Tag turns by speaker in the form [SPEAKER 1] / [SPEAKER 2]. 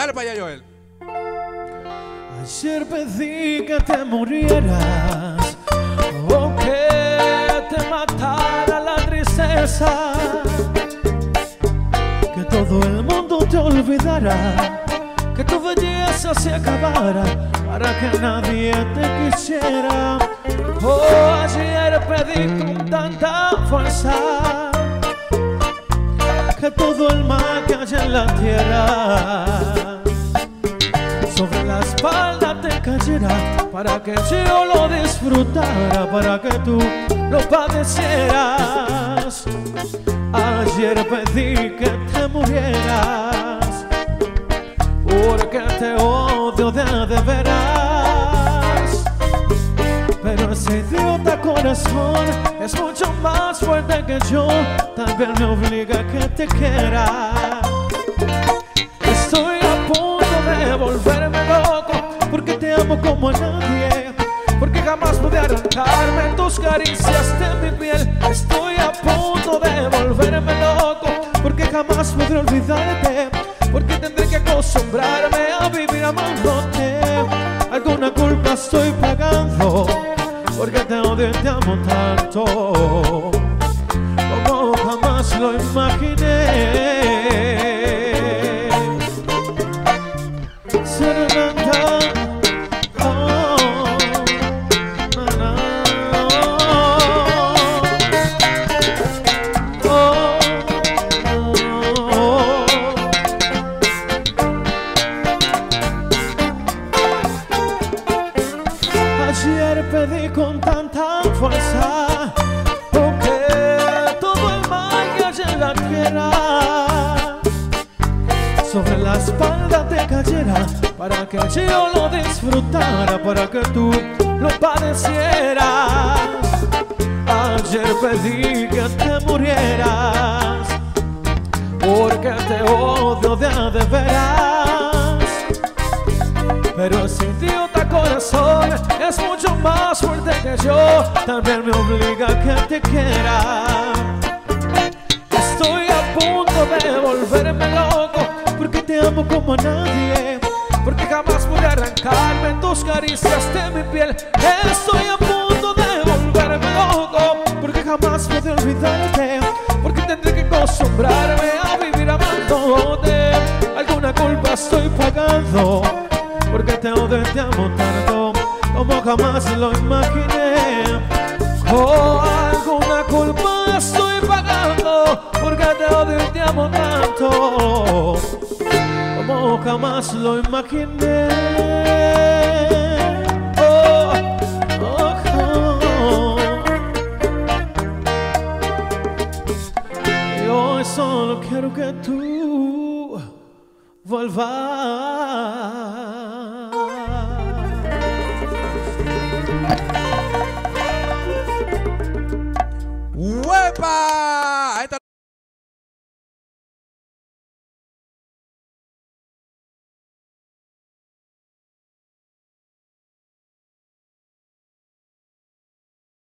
[SPEAKER 1] Dale para allá, Joel.
[SPEAKER 2] Ayer pedí que te murieras o que te matara la tristeza, que todo el mundo te olvidara, que tu belleza se acabara para que nadie te quisiera. Oh, ayer pedí con tanta fuerza en la tierra sobre la espalda te cayera para que yo lo disfrutara, para que tú lo padecieras. Ayer pedí que te murieras porque te odio de, de veras. Pero ese idiota corazón es mucho más fuerte que yo, también me obliga a que te quiera. Como a nadie. Porque jamás pude arrancarme tus caricias de mi piel. Estoy a punto de volverme loco porque jamás podré olvidarte. Porque tendré que acostumbrarme a vivir amándote. Alguna culpa estoy pagando porque te odio y te amo tanto como jamás lo imaginé. Serenata, fuerza porque todo el mal que en la tierra sobre la espalda te cayera para que yo lo disfrutara, para que tú lo padecieras. Ayer pedí que te murieras porque te odio de veras. Que yo, también me obliga a que te quiera. Estoy a punto de volverme loco porque te amo como a nadie. Porque jamás pude arrancarme tus caricias de mi piel. Estoy a punto de volverme loco porque jamás pude olvidarte. Porque tendré que acostumbrarme a vivir amándote. Alguna culpa estoy pagando porque te odio y te amo tanto como jamás lo imaginé. Oh, alguna culpa estoy pagando porque te odio y te amo tanto como jamás lo imaginé. Oh, oh, oh. Solo quiero que tú vuelvas. 5万8。